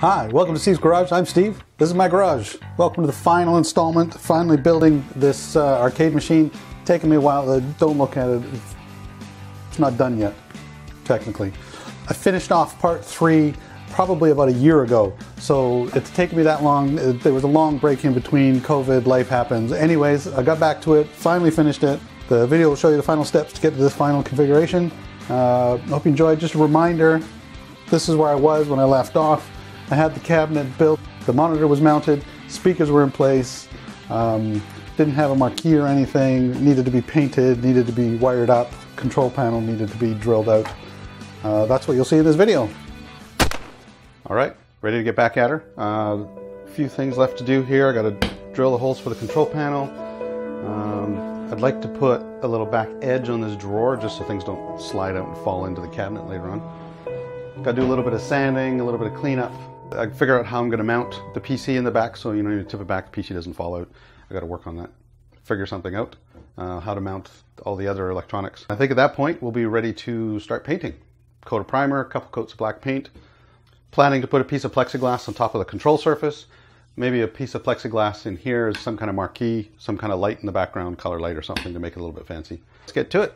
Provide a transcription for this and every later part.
Hi, welcome to Steve's Garage. I'm Steve. This is my garage. Welcome to the final installment. Finally building this uh, arcade machine. Taking me a while. Uh, don't look at it. It's not done yet, technically. I finished off part three probably about a year ago. So it's taken me that long. There was a long break in between. COVID, life happens. Anyways, I got back to it. Finally finished it. The video will show you the final steps to get to this final configuration. Uh, hope you enjoyed. Just a reminder, this is where I was when I left off. I had the cabinet built, the monitor was mounted, speakers were in place, um, didn't have a marquee or anything, needed to be painted, needed to be wired up, control panel needed to be drilled out. Uh, that's what you'll see in this video. All right, ready to get back at her. Uh, a few things left to do here. I got to drill the holes for the control panel. Um, I'd like to put a little back edge on this drawer just so things don't slide out and fall into the cabinet later on. Got to do a little bit of sanding, a little bit of cleanup. I figure out how I'm going to mount the PC in the back so you know you tip it back, the PC doesn't fall out. I got to work on that. Figure something out, uh, how to mount all the other electronics. I think at that point we'll be ready to start painting. Coat of primer, a couple coats of black paint. Planning to put a piece of plexiglass on top of the control surface. Maybe a piece of plexiglass in here is some kind of marquee, some kind of light in the background, color light or something to make it a little bit fancy. Let's get to it.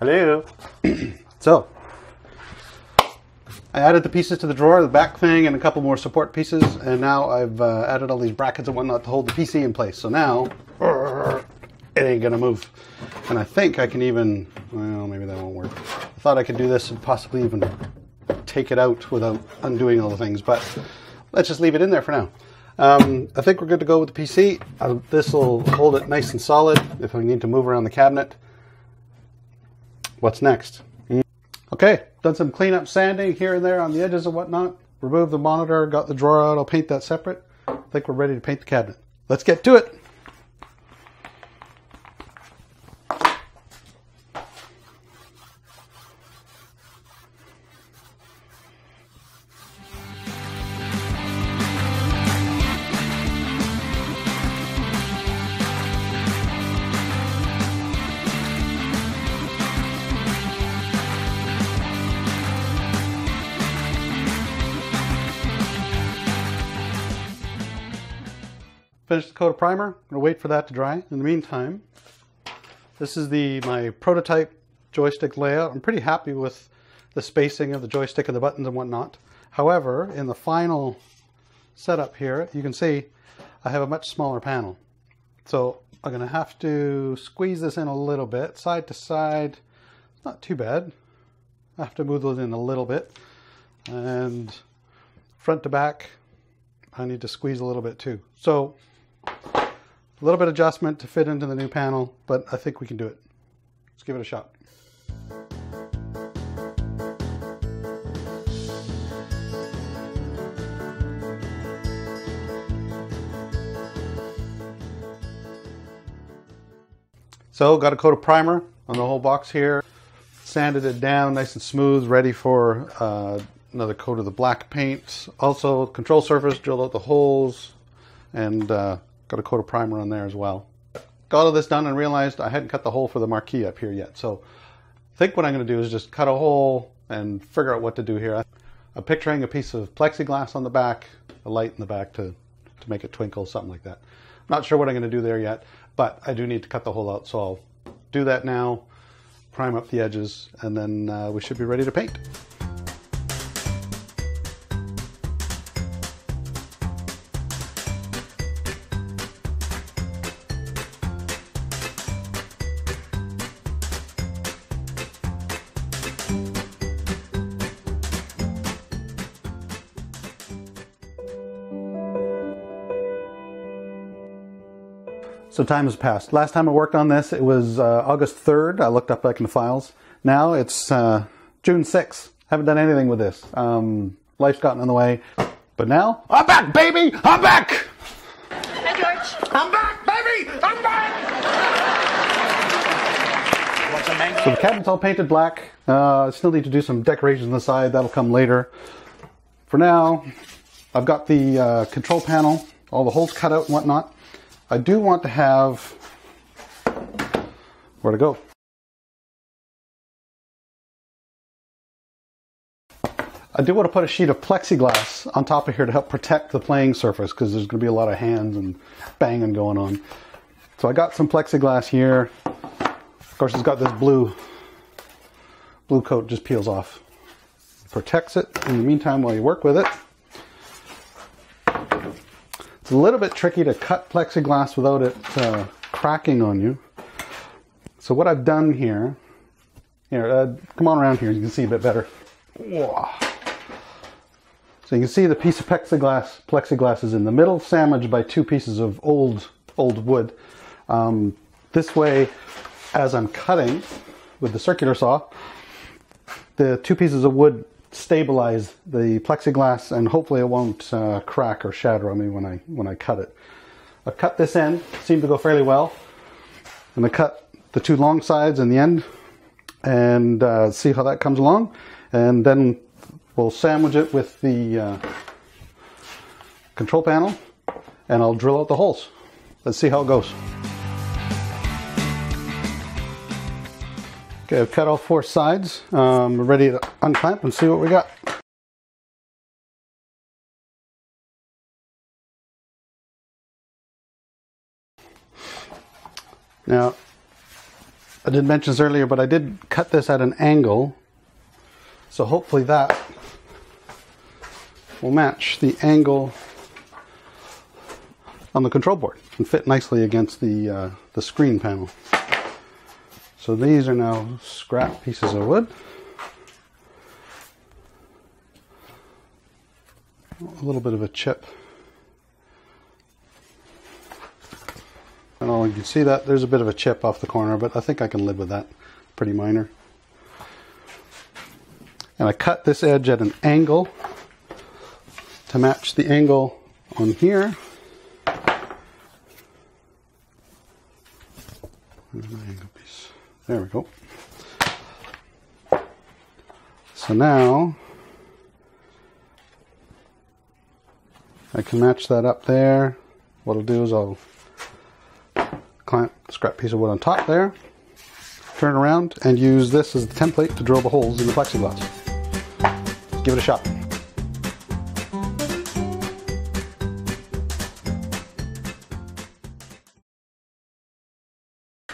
Hello. so, I added the pieces to the drawer, the back thing, and a couple more support pieces, and now I've uh, added all these brackets and whatnot to hold the PC in place. So now, it ain't gonna move. And I think I can even, well, maybe that won't work. I thought I could do this and possibly even take it out without undoing all the things, but let's just leave it in there for now. Um, I think we're good to go with the PC. Uh, this will hold it nice and solid if I need to move around the cabinet. What's next? Okay, done some cleanup sanding here and there on the edges and whatnot. Removed the monitor, got the drawer out. I'll paint that separate. I think we're ready to paint the cabinet. Let's get to it. Finish the coat of primer. I'm gonna wait for that to dry. In the meantime, this is the my prototype joystick layout. I'm pretty happy with the spacing of the joystick and the buttons and whatnot. However, in the final setup here, you can see I have a much smaller panel. So I'm gonna have to squeeze this in a little bit, side to side. Not too bad. I have to move those in a little bit. And front to back, I need to squeeze a little bit too. So a little bit adjustment to fit into the new panel, but I think we can do it. Let's give it a shot. So got a coat of primer on the whole box here. Sanded it down nice and smooth, ready for uh, another coat of the black paint. Also control surface, drilled out the holes, and uh, got a coat of primer on there as well. Got all this done and realized I hadn't cut the hole for the marquee up here yet. So I think what I'm going to do is just cut a hole and figure out what to do here. I'm picturing a piece of plexiglass on the back, a light in the back to, to make it twinkle, something like that. I'm Not sure what I'm going to do there yet, but I do need to cut the hole out. So I'll do that now, prime up the edges, and then uh, we should be ready to paint. Time has passed. Last time I worked on this, it was uh, August 3rd. I looked up back in the files. Now it's uh, June 6th. Haven't done anything with this. Um, life's gotten in the way. But now, I'm back, baby! I'm back! Hi, George. I'm back, baby! I'm back! Want some mango? So the cabinet's all painted black. Uh, I still need to do some decorations on the side. That'll come later. For now, I've got the uh, control panel, all the holes cut out and whatnot. I do want to have where to go. I do want to put a sheet of plexiglass on top of here to help protect the playing surface because there's going to be a lot of hands and banging going on. So I got some plexiglass here. Of course, it's got this blue blue coat just peels off. Protects it in the meantime while you work with it. It's a little bit tricky to cut plexiglass without it uh, cracking on you. So what I've done here, here, uh, come on around here, you can see a bit better. So you can see the piece of plexiglass, plexiglass is in the middle, sandwiched by two pieces of old, old wood. Um, this way, as I'm cutting with the circular saw, the two pieces of wood stabilize the plexiglass and hopefully it won't uh, crack or shatter on me when I, when I cut it. I've cut this end, seemed to go fairly well. I'm to cut the two long sides and the end and uh, see how that comes along. And then we'll sandwich it with the uh, control panel and I'll drill out the holes. Let's see how it goes. Okay, I've cut all four sides. Um, we're ready to unclamp and see what we got. Now, I did mention this earlier, but I did cut this at an angle. So hopefully that will match the angle on the control board and fit nicely against the, uh, the screen panel. So these are now scrap pieces of wood. A little bit of a chip. And all you can see that there's a bit of a chip off the corner, but I think I can live with that. Pretty minor. And I cut this edge at an angle to match the angle on here. Where's my angle piece? There we go. So now I can match that up there. What I'll do is I'll clamp scrap piece of wood on top there, turn around, and use this as the template to drill the holes in the plexiglass. Give it a shot.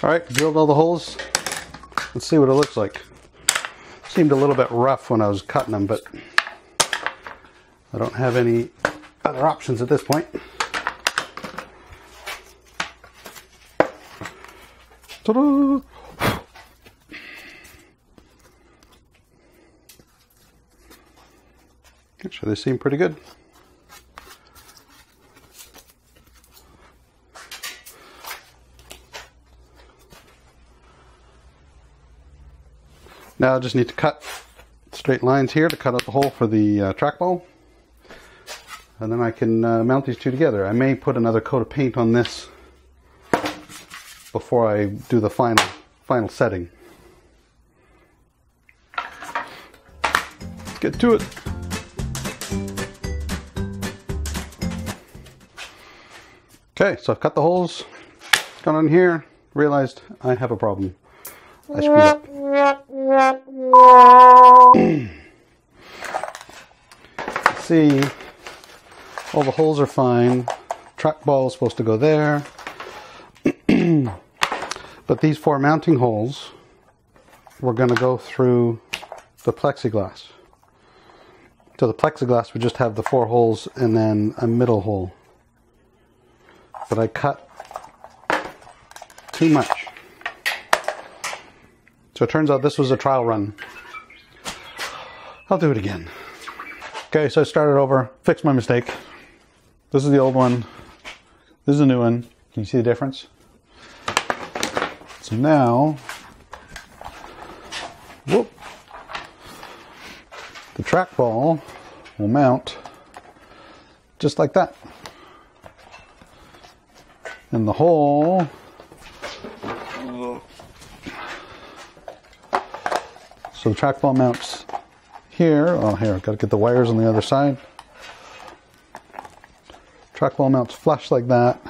All right, drilled all the holes. Let's see what it looks like. Seemed a little bit rough when I was cutting them, but I don't have any other options at this point. Ta-da! Actually, they seem pretty good. Now I just need to cut straight lines here to cut out the hole for the uh, trackball. And then I can uh, mount these two together. I may put another coat of paint on this before I do the final final setting. Let's get to it. Okay, so I've cut the holes, got on here, realized I have a problem. I screwed up. See, all the holes are fine. Trackball is supposed to go there. but these four mounting holes, we're going to go through the plexiglass. So the plexiglass would just have the four holes and then a middle hole. But I cut too much. So it turns out this was a trial run. I'll do it again. Okay, so I started over, fixed my mistake. This is the old one. This is the new one. Can you see the difference? So now, whoop, the trackball will mount just like that. And the hole so the trackball mounts here. Oh, here, I've got to get the wires on the other side. Trackball mounts flush like that.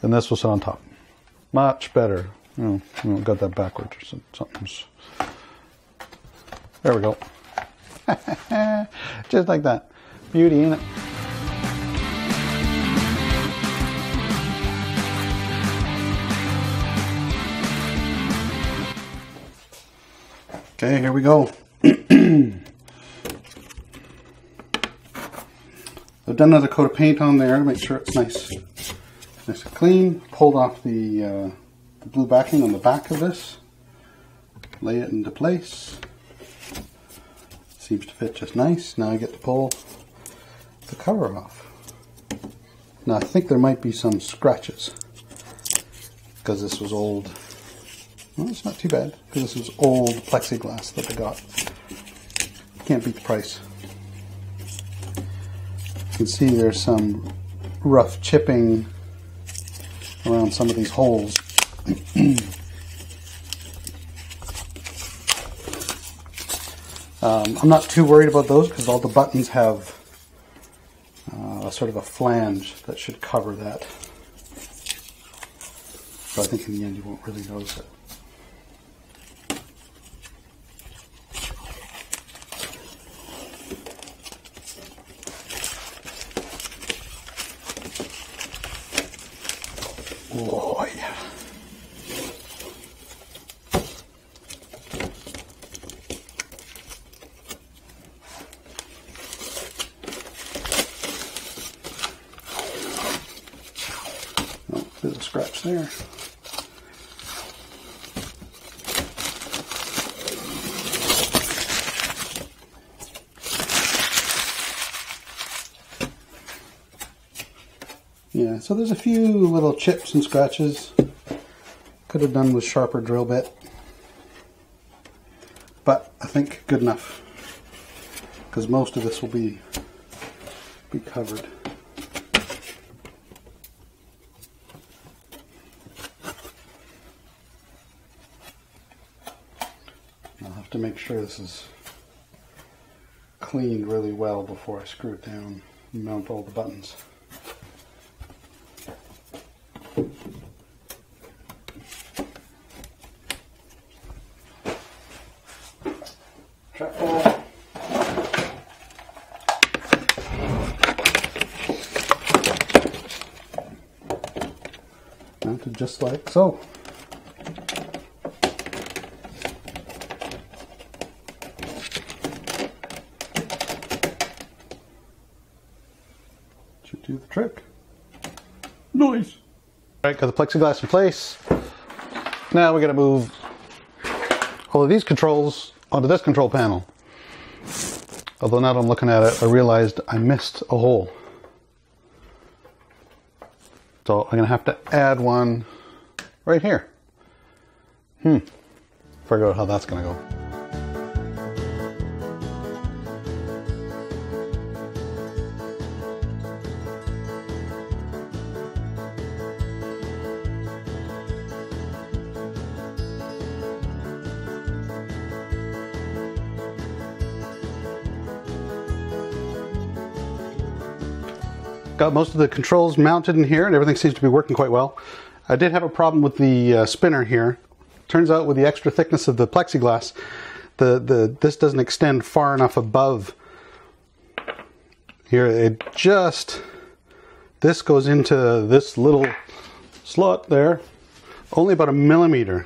And this will sit on top. Much better. Oh, oh, got that backwards or something's. There we go. Just like that. Beauty, ain't it? Okay, here we go. I've done another coat of paint on there to make sure it's nice, nice and clean. Pulled off the, uh, the blue backing on the back of this. Lay it into place. Seems to fit just nice. Now I get to pull the cover off. Now I think there might be some scratches because this was old well, it's not too bad because this is old plexiglass that I got. Can't beat the price. You can see there's some rough chipping around some of these holes. um, I'm not too worried about those because all the buttons have uh, sort of a flange that should cover that. So I think in the end you won't really notice it. There's scratch there. Yeah, so there's a few little chips and scratches. Could have done with sharper drill bit. But I think good enough. Because most of this will be be covered. I'll have to make sure this is cleaned really well before I screw it down and mount all the buttons. Mounted just like so. Should do the trick. Nice. All right, got the plexiglass in place. Now we're gonna move all of these controls onto this control panel. Although now that I'm looking at it, I realized I missed a hole. So I'm gonna have to add one right here. Hmm. Figure out how that's gonna go. Got most of the controls mounted in here and everything seems to be working quite well. I did have a problem with the uh, spinner here. Turns out with the extra thickness of the plexiglass, the, the this doesn't extend far enough above here. It just, this goes into this little slot there, only about a millimeter.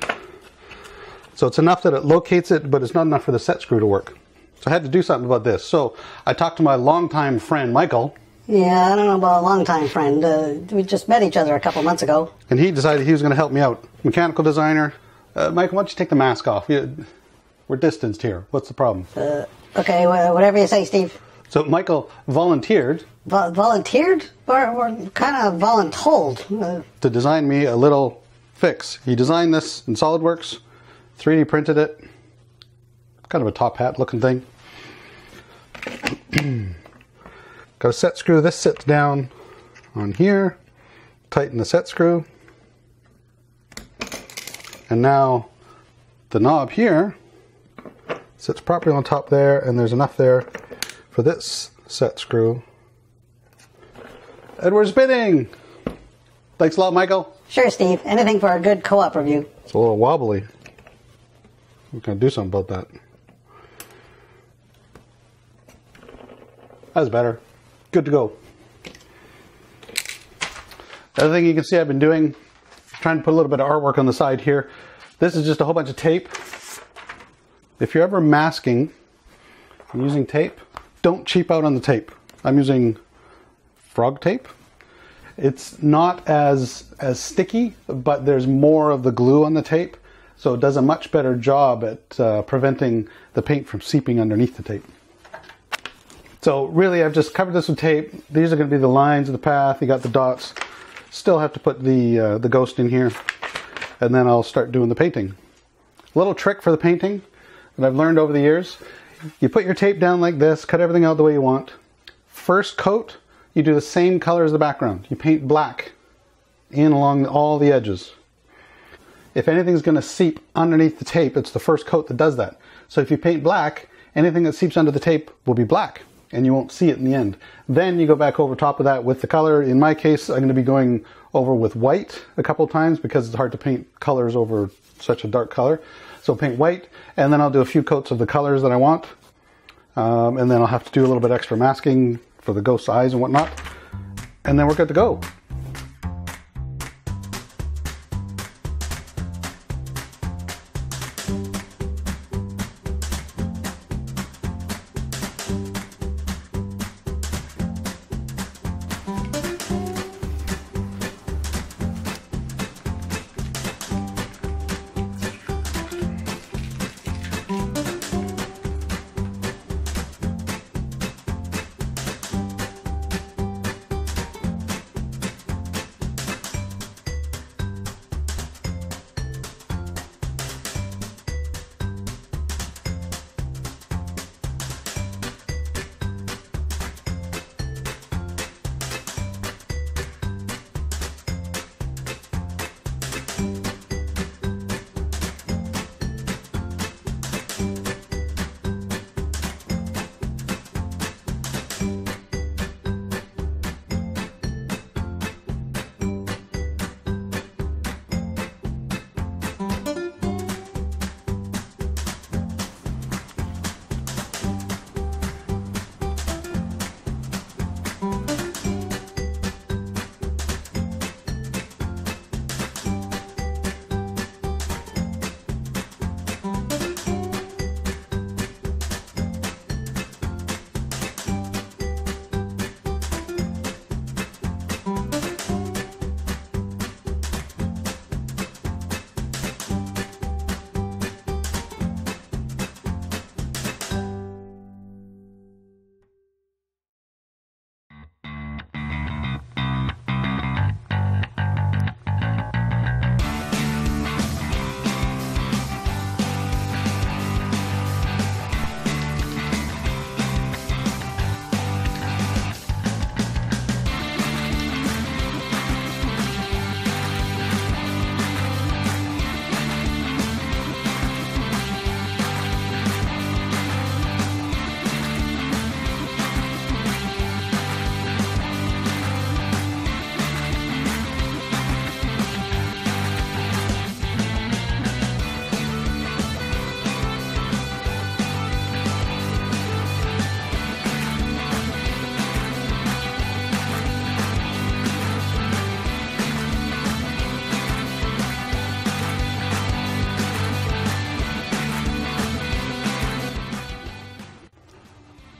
So it's enough that it locates it, but it's not enough for the set screw to work. So I had to do something about this. So I talked to my longtime friend, Michael, Yeah, I don't know about a longtime friend. Uh, we just met each other a couple months ago. and he decided he was going to help me out. Mechanical designer. Uh, Michael, why don't you take the mask off? You, we're distanced here. What's the problem? Okay, whatever you say, Steve. So Michael volunteered Vo- volunteered or, or kind of voluntold? Uh, to design me a little fix. He designed this in SolidWorks, 3D printed it. Kind of a top hat looking thing. Got a set screw. This sits down on here. Tighten the set screw. And now the knob here sits properly on top there, and there's enough there for this set screw. And we're spinning! Thanks a lot, Michael. sure, Steve. Anything for a good co-op review. It's a little wobbly. We're going to do something about that. That's better. Good to go. The other thing you can see I've been doing, trying to put a little bit of artwork on the side here. This is just a whole bunch of tape. If you're ever masking and using tape, don't cheap out on the tape. I'm using frog tape. It's not as as sticky, but there's more of the glue on the tape, so it does a much better job at uh, preventing the paint from seeping underneath the tape. So really, I've just covered this with tape. These are going to be the lines of the path. You got the dots. Still have to put the uh, the ghost in here, and then I'll start doing the painting. A Little trick for the painting that I've learned over the years: you put your tape down like this, cut everything out the way you want. First coat, you do the same color as the background. You paint black in along all the edges. If anything's going to seep underneath the tape, it's the first coat that does that. So if you paint black, anything that seeps under the tape will be black and you won't see it in the end. Then you go back over top of that with the color. In my case, I'm going to be going over with white a couple times because it's hard to paint colors over such a dark color. So paint white and then I'll do a few coats of the colors that I want. Um, and then I'll have to do a little bit extra masking for the ghost eyes and whatnot. And then we're good to go.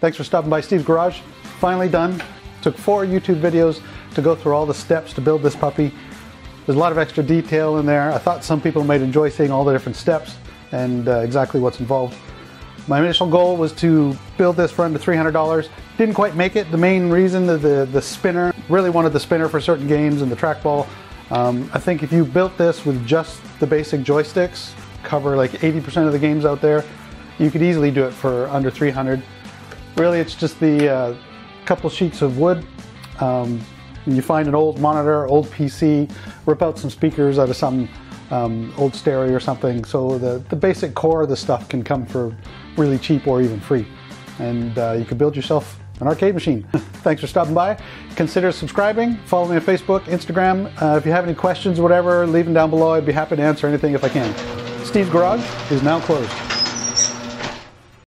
Thanks for stopping by Steve's Garage. Finally done. Took four YouTube videos to go through all the steps to build this puppy. There's a lot of extra detail in there. I thought some people might enjoy seeing all the different steps and uh, exactly what's involved. My initial goal was to build this for under $300. Didn't quite make it. The main reason that the, the spinner, really wanted the spinner for certain games and the trackball. Um, I think if you built this with just the basic joysticks, cover like 80% of the games out there, you could easily do it for under 300. Really, it's just the uh, couple sheets of wood. Um, you find an old monitor, old PC, rip out some speakers out of some um, old stereo or something. So the, the basic core of the stuff can come for really cheap or even free. And uh, you can build yourself an arcade machine. Thanks for stopping by. Consider subscribing. Follow me on Facebook, Instagram. Uh, if you have any questions, whatever, leave them down below. I'd be happy to answer anything if I can. Steve's Garage is now closed.